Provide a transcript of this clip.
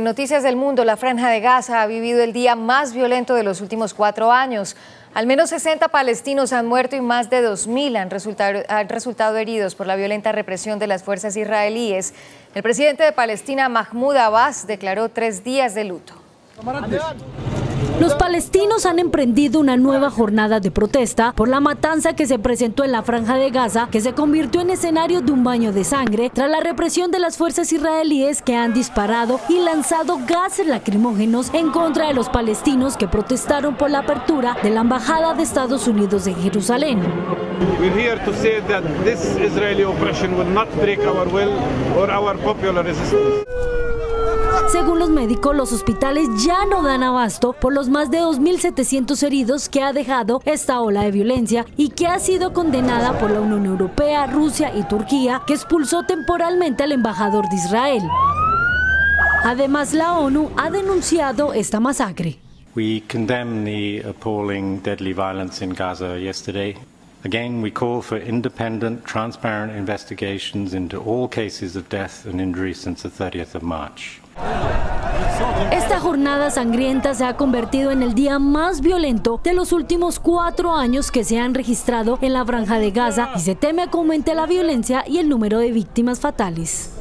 En Noticias del Mundo, la Franja de Gaza ha vivido el día más violento de los últimos cuatro años. Al menos 60 palestinos han muerto y más de 2.000 han resultado, han resultado heridos por la violenta represión de las fuerzas israelíes. El presidente de Palestina, Mahmoud Abbas, declaró tres días de luto. Los palestinos han emprendido una nueva jornada de protesta por la matanza que se presentó en la franja de Gaza, que se convirtió en escenario de un baño de sangre tras la represión de las fuerzas israelíes que han disparado y lanzado gases lacrimógenos en contra de los palestinos que protestaron por la apertura de la embajada de Estados Unidos en Jerusalén. We're here to say that this Israeli oppression will not break our will or our popular resistance. Según los médicos, los hospitales ya no dan abasto por los más de 2.700 heridos que ha dejado esta ola de violencia y que ha sido condenada por la Unión Europea, Rusia y Turquía, que expulsó temporalmente al embajador de Israel. Además, la ONU ha denunciado esta masacre. Again, we call for independent, transparent investigations into all cases of death and injury since the 30th of March. Esta jornada sangrienta se ha convertido en el día más violento de los últimos cuatro años que se han registrado en la franja de Gaza y se teme que aumente la violencia y el número de víctimas fatales.